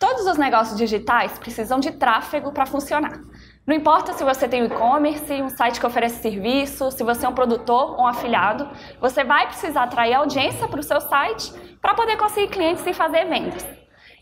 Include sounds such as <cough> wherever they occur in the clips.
Todos os negócios digitais precisam de tráfego para funcionar. Não importa se você tem um e-commerce, um site que oferece serviço, se você é um produtor ou um afiliado, você vai precisar atrair audiência para o seu site para poder conseguir clientes e fazer vendas.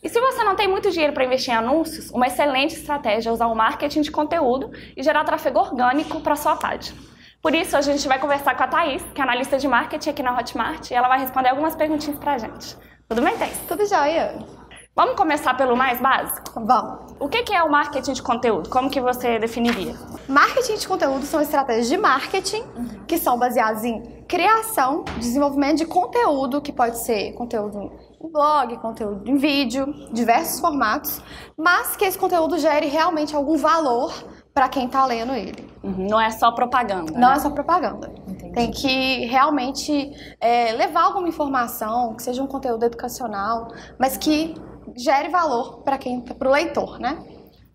E se você não tem muito dinheiro para investir em anúncios, uma excelente estratégia é usar o marketing de conteúdo e gerar tráfego orgânico para sua página. Por isso, a gente vai conversar com a Thaís, que é analista de marketing aqui na Hotmart, e ela vai responder algumas perguntinhas para a gente. Tudo bem, Thaís? Tudo jóia. Vamos começar pelo mais básico? Vamos. O que é o marketing de conteúdo? Como que você definiria? Marketing de conteúdo são estratégias de marketing que são baseadas em criação, desenvolvimento de conteúdo, que pode ser conteúdo em blog, conteúdo em vídeo, diversos formatos, mas que esse conteúdo gere realmente algum valor para quem está lendo ele. Uhum. Não é só propaganda. Não né? é só propaganda. Entendi. Tem que realmente é, levar alguma informação, que seja um conteúdo educacional, mas que gere valor para quem, para o leitor, né?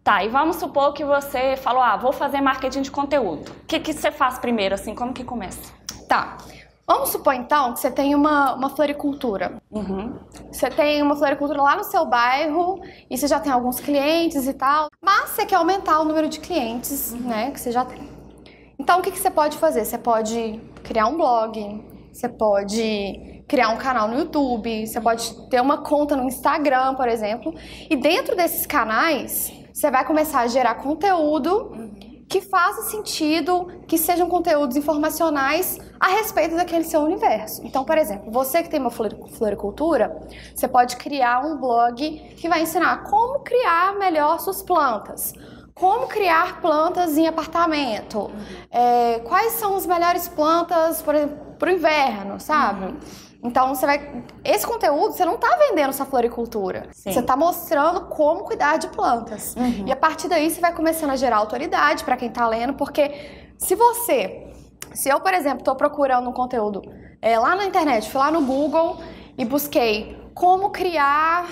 Tá, e vamos supor que você falou, ah, vou fazer marketing de conteúdo. O que, que você faz primeiro, assim, como que começa? Tá. Vamos supor então que você tem uma, uma floricultura. Uhum. Você tem uma floricultura lá no seu bairro e você já tem alguns clientes e tal, mas você quer aumentar o número de clientes, né, que você já tem. Então o que, que você pode fazer? Você pode criar um blog, você pode criar um canal no YouTube, você pode ter uma conta no Instagram, por exemplo, e dentro desses canais você vai começar a gerar conteúdo que faça sentido, que sejam conteúdos informacionais a respeito daquele seu universo. Então, por exemplo, você que tem uma floricultura, você pode criar um blog que vai ensinar como criar melhor suas plantas. Como criar plantas em apartamento? É, quais são as melhores plantas para o inverno, sabe? Uhum. Então você vai. Esse conteúdo você não está vendendo sua floricultura. Sim. Você está mostrando como cuidar de plantas. Uhum. E a partir daí você vai começando a gerar autoridade para quem está lendo, porque se você. Se eu, por exemplo, estou procurando um conteúdo é, lá na internet, fui lá no Google e busquei como criar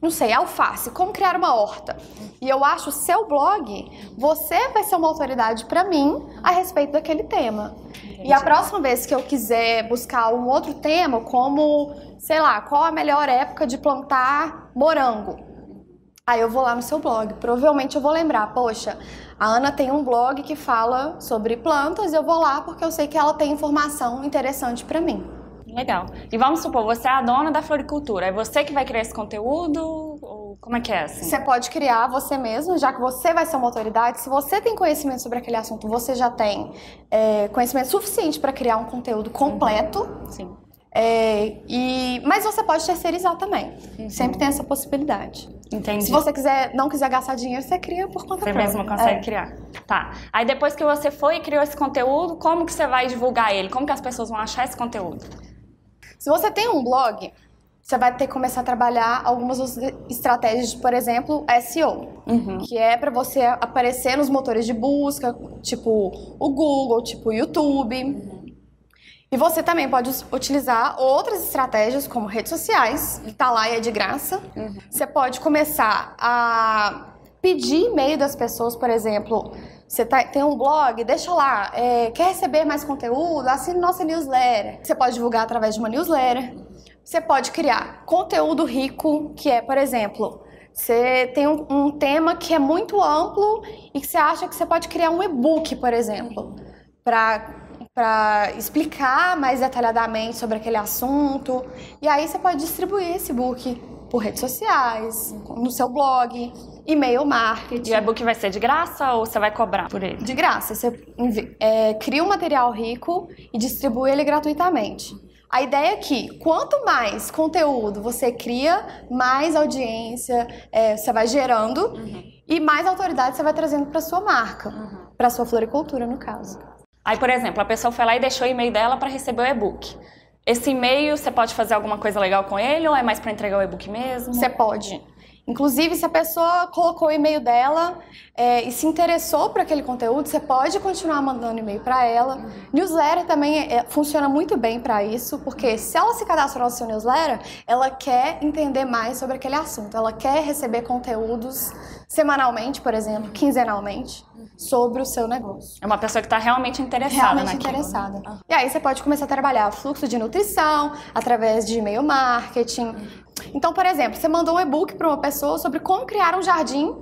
não sei, alface, como criar uma horta. E eu acho o seu blog, você vai ser uma autoridade para mim a respeito daquele tema. E a próxima vez que eu quiser buscar um outro tema, como, sei lá, qual a melhor época de plantar morango? Aí eu vou lá no seu blog. Provavelmente eu vou lembrar, poxa, a Ana tem um blog que fala sobre plantas, eu vou lá porque eu sei que ela tem informação interessante para mim. Legal. E vamos supor, você é a dona da floricultura. É você que vai criar esse conteúdo? Como é que é assim? Você pode criar você mesmo, já que você vai ser uma autoridade. Se você tem conhecimento sobre aquele assunto, você já tem é, conhecimento suficiente para criar um conteúdo completo. Uhum. Sim. É, e, mas você pode terceirizar também. Uhum. Sempre tem essa possibilidade. Entendi. Se você quiser, não quiser gastar dinheiro, você cria por conta própria. Você mesmo consegue é. criar. Tá. Aí depois que você foi e criou esse conteúdo, como que você vai divulgar ele? Como que as pessoas vão achar esse conteúdo? Se você tem um blog, você vai ter que começar a trabalhar algumas estratégias, de, por exemplo, SEO, uhum. que é para você aparecer nos motores de busca, tipo o Google, tipo o YouTube. Uhum. E você também pode utilizar outras estratégias, como redes sociais, que tá lá e é de graça. Uhum. Você pode começar a pedir e-mail das pessoas, por exemplo, você tá, tem um blog, deixa lá. É, quer receber mais conteúdo? Assine nossa newsletter. Você pode divulgar através de uma newsletter. Você pode criar conteúdo rico, que é, por exemplo, você tem um, um tema que é muito amplo e que você acha que você pode criar um e-book, por exemplo, para explicar mais detalhadamente sobre aquele assunto. E aí você pode distribuir esse e-book por redes sociais, no seu blog, e-mail marketing. E o e-book vai ser de graça ou você vai cobrar por ele? De graça. Você é, cria um material rico e distribui ele gratuitamente. A ideia é que quanto mais conteúdo você cria, mais audiência é, você vai gerando uhum. e mais autoridade você vai trazendo para sua marca, uhum. para sua floricultura, no caso. Aí, por exemplo, a pessoa foi lá e deixou o e-mail dela para receber o e-book. Esse e-mail, você pode fazer alguma coisa legal com ele ou é mais para entregar o e-book mesmo? Você pode. Inclusive, se a pessoa colocou o e-mail dela é, e se interessou por aquele conteúdo, você pode continuar mandando e-mail para ela. Uhum. Newsletter também é, funciona muito bem para isso, porque se ela se cadastrar no seu newsletter, ela quer entender mais sobre aquele assunto. Ela quer receber conteúdos semanalmente, por exemplo, quinzenalmente, sobre o seu negócio. É uma pessoa que está realmente interessada Realmente naquilo. interessada. E aí você pode começar a trabalhar fluxo de nutrição através de e-mail marketing. Então, por exemplo, você mandou um e-book para uma pessoa sobre como criar um jardim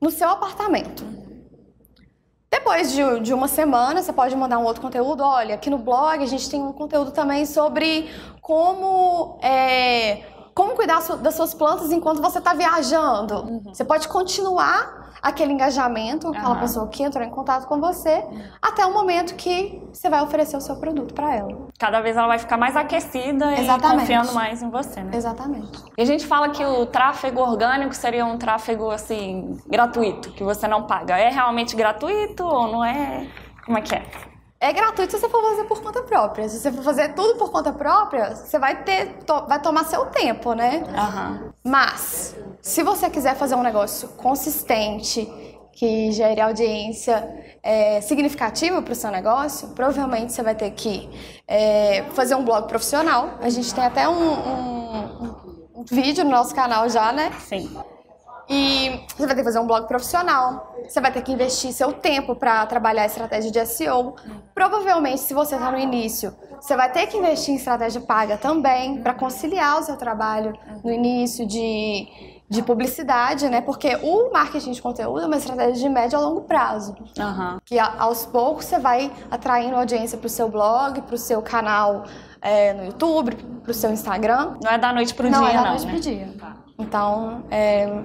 no seu apartamento. Depois de, de, uma semana, você pode mandar um outro conteúdo. Olha, aqui no blog a gente tem um conteúdo também sobre como é, como cuidar das suas plantas enquanto você está viajando. Uhum. Você pode continuar aquele engajamento, aquela uhum. pessoa que entrou em contato com você, até o momento que você vai oferecer o seu produto para ela. Cada vez ela vai ficar mais aquecida Exatamente. e confiando mais em você, né? Exatamente. E a gente fala que o tráfego orgânico seria um tráfego assim gratuito, que você não paga. É realmente gratuito ou não é? Como é que é? É gratuito se você for fazer por conta própria. Se você for fazer tudo por conta própria, você vai ter, to, vai tomar seu tempo, né? Uhum. Mas, se você quiser fazer um negócio consistente, que gere audiência é, significativa para o seu negócio, provavelmente você vai ter que é, fazer um blog profissional. A gente tem até um, um, um vídeo no nosso canal já, né? Sim e você vai ter que fazer um blog profissional, você vai ter que investir seu tempo para trabalhar a estratégia de SEO. Provavelmente, se você está no início, você vai ter que investir em estratégia paga também, para conciliar o seu trabalho no início de, de publicidade, né? Porque o marketing de conteúdo é uma estratégia de médio a longo prazo. Uhum. Que aos poucos você vai atraindo audiência para o seu blog, para o seu canal é, no YouTube, para o seu Instagram. Não é da noite para o dia, não. É da noite né? para o dia. Então, é,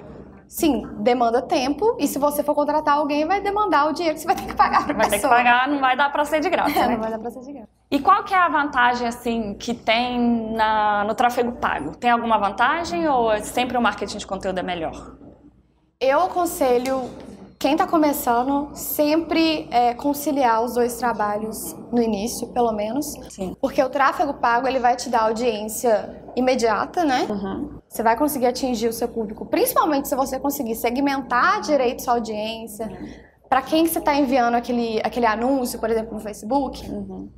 sim, demanda tempo e se você for contratar alguém, vai demandar o dinheiro que você vai ter que pagar para Vai ter que pagar, não vai dar para ser de graça, é, né? Não vai dar para ser de graça. E qual que é a vantagem, assim, que tem na, no tráfego pago? Tem alguma vantagem ou sempre o marketing de conteúdo é melhor? Eu aconselho quem está começando sempre é, conciliar os dois trabalhos no início, pelo menos. Sim. Porque o tráfego pago ele vai te dar audiência imediata, né? Uhum. Você vai conseguir atingir o seu público, principalmente se você conseguir segmentar direito sua audiência. Para quem que você está enviando aquele, aquele anúncio, por exemplo, no Facebook, uhum.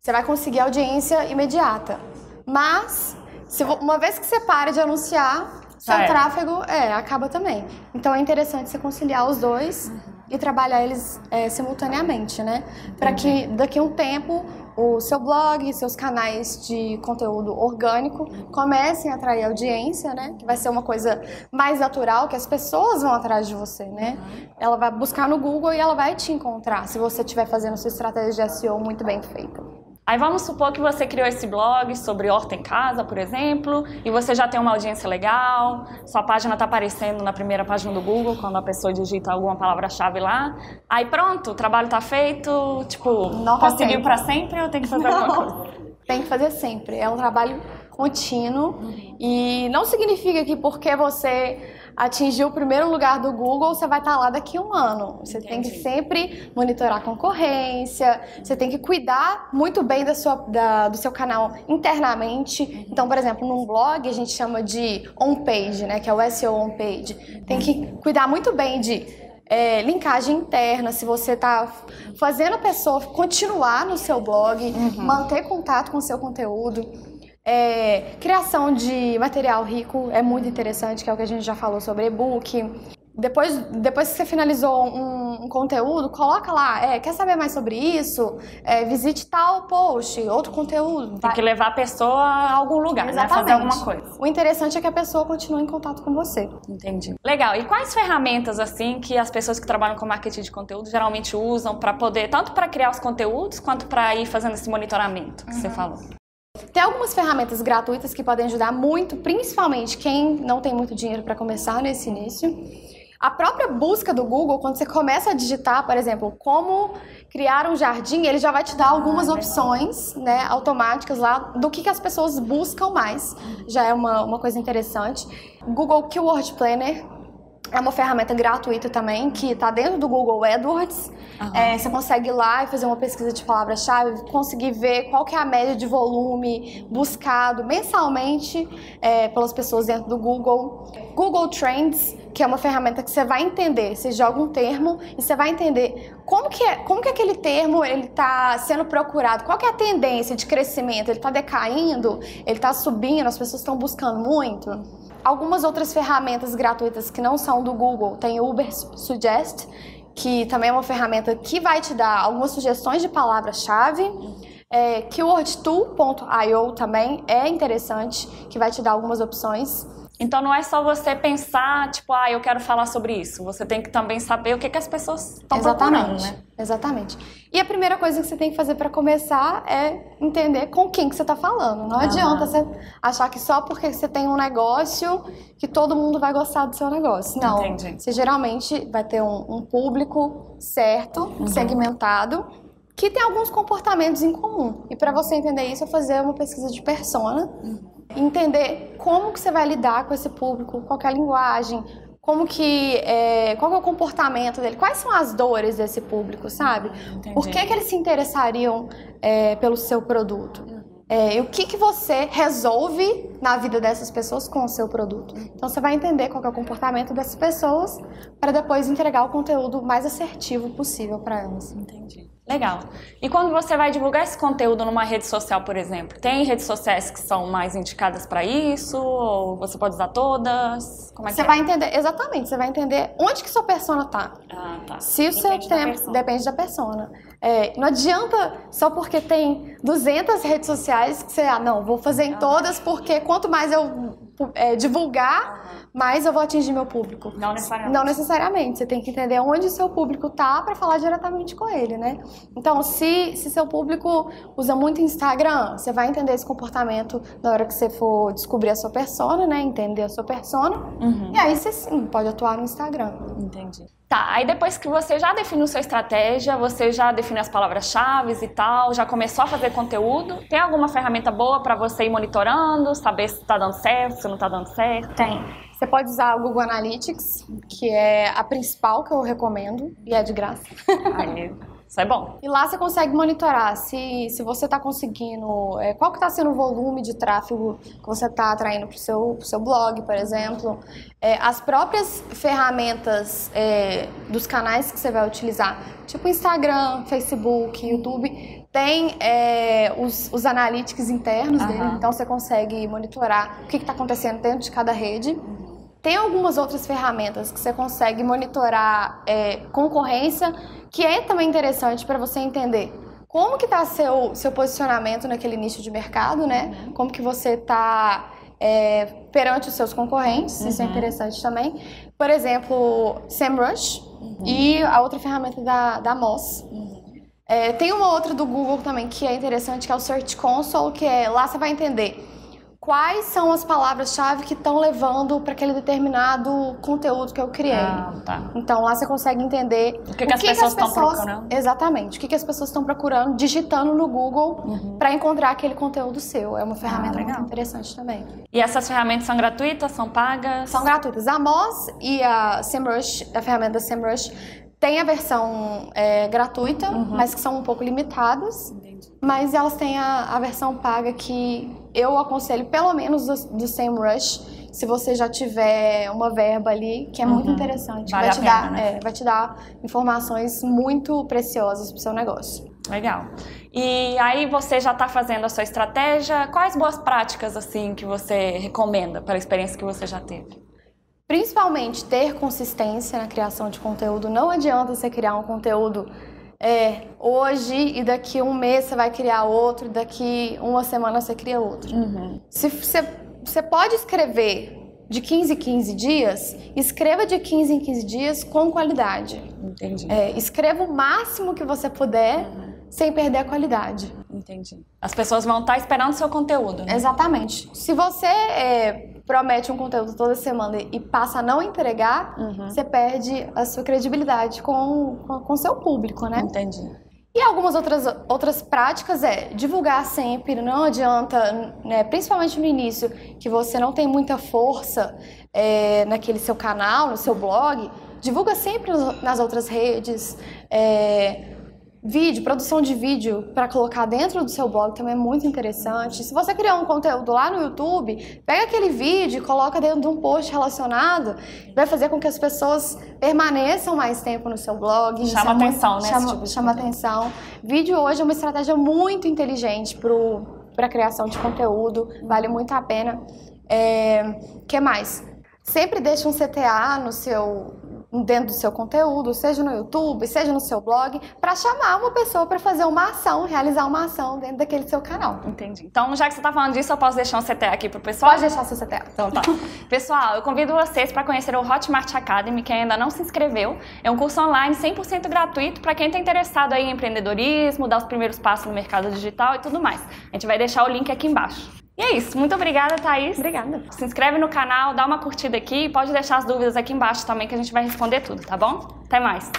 você vai conseguir audiência imediata. Mas, se, uma vez que você para de anunciar, seu ah, tráfego é, acaba também. Então é interessante você conciliar os dois uhum. e trabalhar eles é, simultaneamente, né? Para que daqui a um tempo o seu blog, seus canais de conteúdo orgânico comecem a atrair audiência, né? Que vai ser uma coisa mais natural, que as pessoas vão atrás de você, né? Ela vai buscar no Google e ela vai te encontrar se você estiver fazendo sua estratégia de SEO muito bem feita. Aí vamos supor que você criou esse blog sobre horta em casa, por exemplo, e você já tem uma audiência legal, sua página está aparecendo na primeira página do Google quando a pessoa digita alguma palavra-chave lá. Aí pronto, o trabalho está feito, tipo, Não conseguiu para sempre ou tem que fazer Não. alguma coisa? Tem que fazer sempre. É um trabalho contínuo uhum. e não significa que porque você atingir o primeiro lugar do Google, você vai estar lá daqui a um ano. Você Entendi. tem que sempre monitorar a concorrência, você tem que cuidar muito bem da sua, da, do seu canal internamente. Uhum. Então, por exemplo, num blog a gente chama de on-page, né, que é o SEO on-page. Tem que cuidar muito bem de é, linkagem interna, se você está fazendo a pessoa continuar no seu blog, uhum. manter contato com o seu conteúdo. É, criação de material rico é muito interessante, que é o que a gente já falou sobre e-book. Depois, depois que você finalizou um, um conteúdo, coloca lá, é, quer saber mais sobre isso? É, visite tal post, outro conteúdo. Tem que levar a pessoa a algum lugar, Exatamente. né? Fazer alguma coisa. O interessante é que a pessoa continue em contato com você. Entendi. Legal. E quais ferramentas, assim, que as pessoas que trabalham com marketing de conteúdo geralmente usam para poder, tanto para criar os conteúdos, quanto para ir fazendo esse monitoramento que uhum. você falou? Tem algumas ferramentas gratuitas que podem ajudar muito, principalmente quem não tem muito dinheiro para começar nesse início. A própria busca do Google, quando você começa a digitar, por exemplo, como criar um jardim, ele já vai te dar algumas ah, opções né, automáticas lá do que, que as pessoas buscam mais. Já é uma, uma coisa interessante. Google Keyword Planner é uma ferramenta gratuita também, que está dentro do Google AdWords. Uhum. É, você consegue ir lá e fazer uma pesquisa de palavra-chave, conseguir ver qual que é a média de volume buscado mensalmente é, pelas pessoas dentro do Google. Google Trends, que é uma ferramenta que você vai entender, você joga um termo e você vai entender como que, é, como que aquele termo ele está sendo procurado, qual que é a tendência de crescimento, ele está decaindo, ele está subindo, as pessoas estão buscando muito. Algumas outras ferramentas gratuitas que não são do Google, tem o Uber Suggest, que também é uma ferramenta que vai te dar algumas sugestões de palavra-chave. É, Keywordtool.io também é interessante, que vai te dar algumas opções. Então não é só você pensar, tipo, ah, eu quero falar sobre isso. Você tem que também saber o que, que as pessoas estão procurando, né? Exatamente. E a primeira coisa que você tem que fazer para começar é entender com quem que você está falando. Não adianta você achar que só porque você tem um negócio que todo mundo vai gostar do seu negócio. Não. Entendi. Você geralmente vai ter um, um público certo, uhum. segmentado, que tem alguns comportamentos em comum. E para você entender isso, é fazer uma pesquisa de persona. Uhum entender como que você vai lidar com esse público, qual é a linguagem, como que é, qual é o comportamento dele, quais são as dores desse público, sabe? Entendi. Por que, que eles se interessariam é, pelo seu produto? É, e o que, que você resolve na vida dessas pessoas com o seu produto. Então você vai entender qual é o comportamento dessas pessoas para depois entregar o conteúdo mais assertivo possível para elas. Entendi. Legal. E quando você vai divulgar esse conteúdo numa rede social, por exemplo, tem redes sociais que são mais indicadas para isso? Ou você pode usar todas? Como é você que é? vai entender, exatamente, você vai entender onde que sua persona tá. Ah, tá. Se o seu tempo depende da persona. É, não adianta só porque tem 200 redes sociais que você, ah, não, vou fazer em ah. todas porque quanto mais eu é, divulgar, mais eu vou atingir meu público. Não necessariamente. Não necessariamente. Você tem que entender onde o seu público tá para falar diretamente com ele, né? Então, se, se seu público usa muito Instagram, você vai entender esse comportamento na hora que você for descobrir a sua persona, né? Entender a sua persona. Uhum. E aí você sim pode atuar no Instagram. Entendi. Tá, aí depois que você já definiu sua estratégia, você já definiu as palavras-chave e tal, já começou a fazer conteúdo, tem alguma ferramenta boa para você ir monitorando, saber se está dando certo, se não está dando certo? Tem. Você pode usar o Google Analytics, que é a principal que eu recomendo, e é de graça. Aí. Isso é bom. E lá você consegue monitorar se, se você está conseguindo, é, qual que está sendo o volume de tráfego que você está atraindo para o seu, seu blog, por exemplo. É, as próprias ferramentas é, dos canais que você vai utilizar, tipo Instagram, Facebook, YouTube, tem é, os, os analytics internos uhum. dele, então você consegue monitorar o que está acontecendo dentro de cada rede. Tem algumas outras ferramentas que você consegue monitorar é, concorrência, que é também interessante para você entender como que está seu seu posicionamento naquele nicho de mercado, né? Uhum. Como que você está é, perante os seus concorrentes, uhum. isso é uhum. interessante também. Por exemplo, SEMrush uhum. e a outra ferramenta da, da Moz. Uhum. É, tem uma outra do Google também que é interessante, que é o Search Console, que é lá você vai entender quais são as palavras-chave que estão levando para aquele determinado conteúdo que eu criei. Ah, tá. Então lá você consegue entender o que, que, o que, as, pessoas que as pessoas estão procurando. Exatamente, o que, que as pessoas estão procurando, digitando no Google uhum. para encontrar aquele conteúdo seu. É uma ferramenta ah, muito interessante também. E essas ferramentas são gratuitas, são pagas? São gratuitas. A Moz e a SEMrush, a ferramenta da SEMrush, tem a versão é, gratuita, uhum. mas que são um pouco limitadas. Entendi. Mas elas têm a, a, versão paga que eu aconselho, pelo menos do, do SEMrush, se você já tiver uma verba ali, que é uhum. muito interessante. Vale vai, te pena, dar, né? é, vai te dar informações muito preciosas para o seu negócio. Legal. E aí você já está fazendo a sua estratégia. Quais boas práticas assim que você recomenda para a experiência que você já teve? Principalmente ter consistência na criação de conteúdo. Não adianta você criar um conteúdo é, hoje e daqui um mês você vai criar outro, daqui uma semana você cria outro. Uhum. Se você, você pode escrever de 15 em 15 dias, escreva de 15 em 15 dias com qualidade. Entendi. É, escreva o máximo que você puder. Uhum sem perder a qualidade. Entendi. As pessoas vão estar esperando o seu conteúdo, né? Exatamente. Se você é, promete um conteúdo toda semana e passa a não entregar, uhum. você perde a sua credibilidade com o com, seu público, né? Entendi. E algumas outras, outras práticas é divulgar sempre, não adianta, né, principalmente no início, que você não tem muita força é, naquele seu canal, no seu blog, divulga sempre nas outras redes. É, Vídeo, produção de vídeo para colocar dentro do seu blog também é muito interessante. Se você criar um conteúdo lá no YouTube, pega aquele vídeo e coloca dentro de um post relacionado, vai fazer com que as pessoas permaneçam mais tempo no seu blog. Chama atenção, muito, né? Chama, tipo chama atenção. Vídeo hoje é uma estratégia muito inteligente para a criação de conteúdo, vale muito a pena. É, que mais? Sempre deixe um CTA no seu dentro do seu conteúdo, seja no YouTube, seja no seu blog, para chamar uma pessoa para fazer uma ação, realizar uma ação dentro daquele seu canal. Entendi. Então, já que você está falando disso, eu posso deixar um CTA aqui pro pessoal? Pode deixar seu CTA. Então tá. <laughs> Pessoal, eu convido vocês para conhecer o Hotmart Academy, quem ainda não se inscreveu. É um curso online 100% gratuito para quem está interessado aí em empreendedorismo, dar os primeiros passos no mercado digital e tudo mais. A gente vai deixar o link aqui embaixo. E é isso. Muito obrigada, Thaís. Obrigada. Se inscreve no canal, dá uma curtida aqui, pode deixar as dúvidas aqui embaixo também que a gente vai responder tudo, tá bom? Até mais.